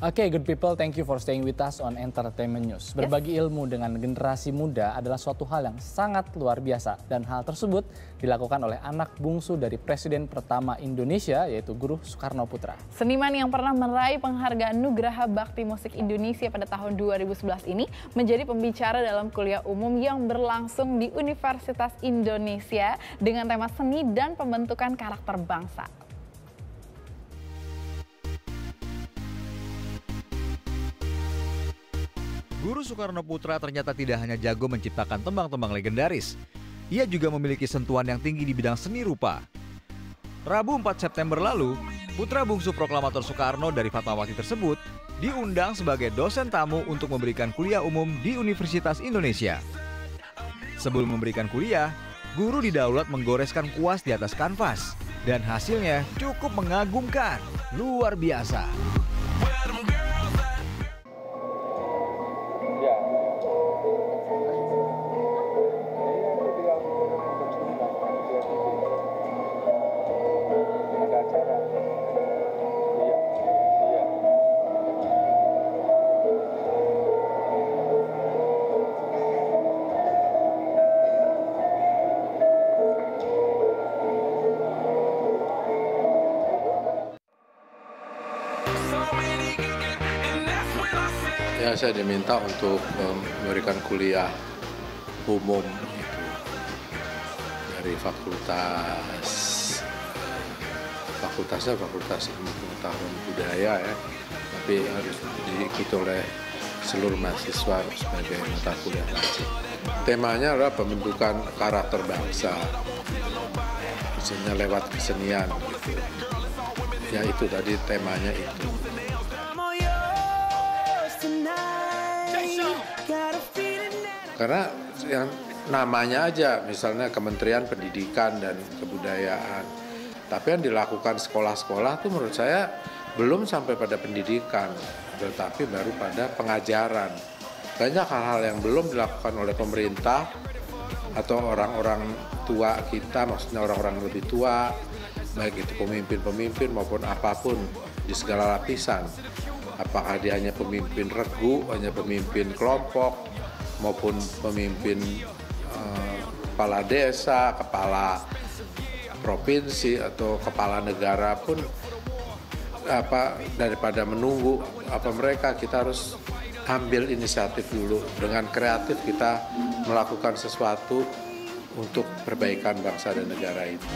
Oke, okay, good people, thank you for staying with us on Entertainment News. Berbagi yes. ilmu dengan generasi muda adalah suatu hal yang sangat luar biasa dan hal tersebut dilakukan oleh anak bungsu dari Presiden pertama Indonesia yaitu Guru Soekarno Putra. Seniman yang pernah meraih penghargaan Nugraha Bakti Musik Indonesia pada tahun 2011 ini menjadi pembicara dalam kuliah umum yang berlangsung di Universitas Indonesia dengan tema seni dan pembentukan karakter bangsa. Guru Soekarno Putra ternyata tidak hanya jago menciptakan tembang-tembang legendaris. Ia juga memiliki sentuhan yang tinggi di bidang seni rupa. Rabu 4 September lalu, putra bungsu proklamator Soekarno dari Fatmawati tersebut diundang sebagai dosen tamu untuk memberikan kuliah umum di Universitas Indonesia. Sebelum memberikan kuliah, guru didaulat menggoreskan kuas di atas kanvas dan hasilnya cukup mengagumkan, luar biasa. Ya, saya diminta untuk memberikan kuliah umum itu dari fakultas fakultasnya fakultas ilmu pengetahuan budaya ya, tapi harus diikuti oleh seluruh mahasiswa sebagai mata kuliah wajib. Temanya adalah pembentukan karakter bangsa, misalnya lewat kesenian gitu. Ya itu tadi temanya itu. Karena yang namanya aja misalnya Kementerian Pendidikan dan Kebudayaan. Tapi yang dilakukan sekolah-sekolah tuh menurut saya belum sampai pada pendidikan, tetapi baru pada pengajaran. Banyak hal-hal yang belum dilakukan oleh pemerintah atau orang-orang tua kita, maksudnya orang-orang lebih tua, baik itu pemimpin-pemimpin maupun apa pun di segala lapisan. Apakah dia hanya pemimpin regu, hanya pemimpin kelompok, maupun pemimpin uh, kepala desa, kepala provinsi atau kepala negara pun apa daripada menunggu apa mereka kita harus ambil inisiatif dulu dengan kreatif kita melakukan sesuatu untuk perbaikan bangsa dan negara ini.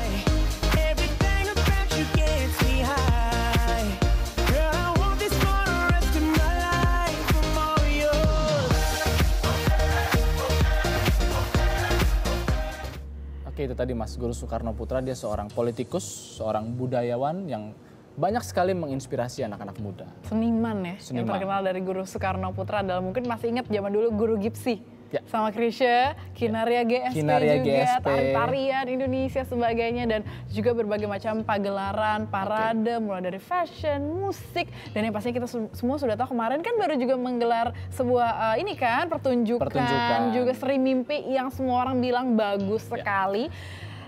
Oke itu tadi Mas Guru Soekarno Putra dia seorang politikus, seorang budayawan yang banyak sekali menginspirasi anak-anak muda. Seniman ya, Seniman. yang terkenal dari Guru Soekarno Putra adalah mungkin masih ingat zaman dulu Guru Gipsi ya. sama Krisya, Kinaria GSP Kinaria juga, tarian Indonesia sebagainya dan juga berbagai macam pagelaran, parade, okay. mulai dari fashion, musik dan yang pastinya kita semua sudah tahu kemarin kan baru juga menggelar sebuah uh, ini kan pertunjukan, pertunjukan juga Seri Mimpi yang semua orang bilang bagus ya.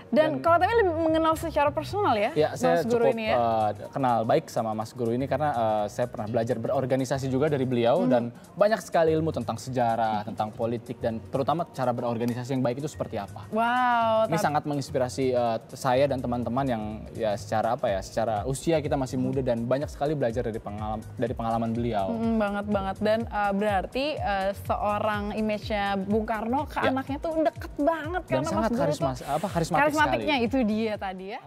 Dan, Dan kalau tapi lebih mengenal secara personal ya, ya saya Mas Guru cukup, ini ya. Uh, kenal baik sama Mas Guru ini karena uh, saya pernah belajar berorganisasi juga dari beliau hmm. dan banyak sekali ilmu tentang sejarah, hmm. tentang politik dan terutama cara berorganisasi yang baik itu seperti apa. Wow. Ini sangat menginspirasi uh, saya dan teman-teman yang ya secara apa ya, secara usia kita masih muda dan banyak sekali belajar dari pengalaman dari pengalaman beliau. Hmm, banget banget dan uh, berarti uh, seorang image-nya Bung Karno ke ya. anaknya tuh deket banget dan karena sangat Mas Guru tuh apa karismatik karismatiknya itu dia tadi ya.